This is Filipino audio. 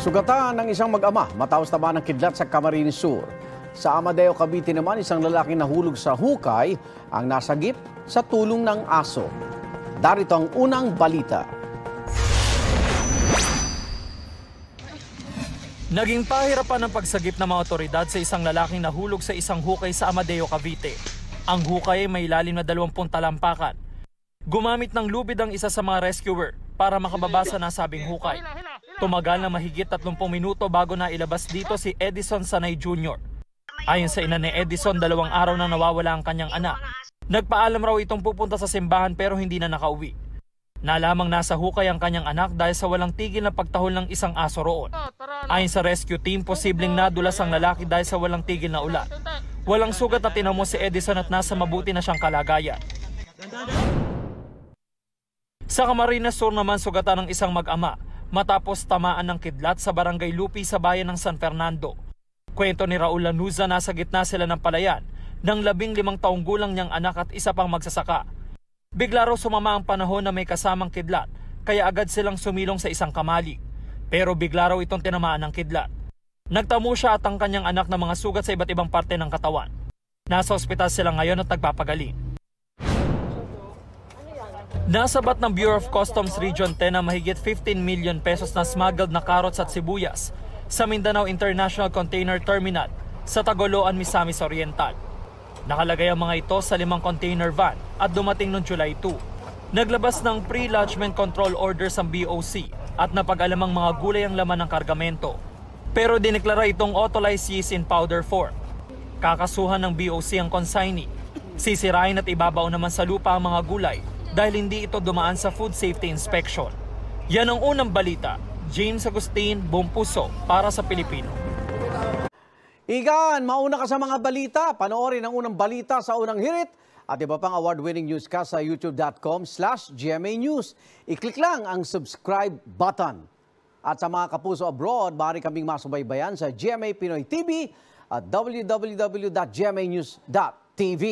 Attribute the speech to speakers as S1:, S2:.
S1: Sugatan ng isang mag-ama matapos tama ng kidlat sa Camarines Sur. Sa Amadeo, Cavite naman, isang lalaking nahulog sa hukay ang nasagip sa tulong ng aso. Darito ang unang balita.
S2: Naging pahirapan ang pagsagip ng mga otoridad sa isang lalaking nahulog sa isang hukay sa Amadeo, Cavite. Ang hukay ay may ilalim na 20 talampakan. Gumamit ng lubid ang isa sa mga rescuer para makababa sa nasabing hukay. Tumagal na mahigit 30 minuto bago na ilabas dito si Edison Sanay Jr. Ayon sa ina ni Edison, dalawang araw na nawawala ang kanyang anak. Nagpaalam raw itong pupunta sa simbahan pero hindi na nakauwi. Nalamang nasa hukay ang kanyang anak dahil sa walang tigil na pagtahol ng isang aso roon. Ayon sa rescue team, posibleng nadulas ang lalaki dahil sa walang tigil na ulan. Walang sugat na tinamo si Edison at nasa mabuti na siyang kalagayan. Sa Camarines Sur naman sugatan ng isang mag-ama matapos tamaan ng kidlat sa barangay Lupi sa bayan ng San Fernando. Kwento ni Raul Lanuza nasa gitna sila ng palayan ng labing limang taong gulang niyang anak at isa pang magsasaka. Bigla raw sumama ang panahon na may kasamang kidlat kaya agad silang sumilong sa isang kamali. Pero bigla raw itong tinamaan ng kidlat. Nagtamo siya at ang kanyang anak ng mga sugat sa iba't ibang parte ng katawan. Nasa ospital sila ngayon at nagpapagaling. Nasabat ng Bureau of Customs Region 10 na mahigit 15 million pesos na smuggled na carrots at sibuyas sa Mindanao International Container Terminal sa Tagoloan, Misamis Oriental. Nakalagay ang mga ito sa limang container van at dumating noong July 2. Naglabas ng pre-lodgement control orders ang BOC at napag-alamang mga gulay ang laman ng kargamento. Pero dineklara itong authorized yeast in powder form. Kakasuhan ng BOC ang consignee. Sisirain at ibabaw naman sa lupa ang mga gulay dahil hindi ito dumaan sa food safety inspection. Yan ang unang balita. James Agustin, buong para sa Pilipino.
S1: Igan, mauna ka sa mga balita. Panoorin ang unang balita sa unang hirit at iba pang award-winning newscast sa youtube.com slash GMA News. I-click lang ang subscribe button. At sa mga kapuso abroad, maaari kaming masubaybayan sa GMA Pinoy TV at www.gmanews.tv.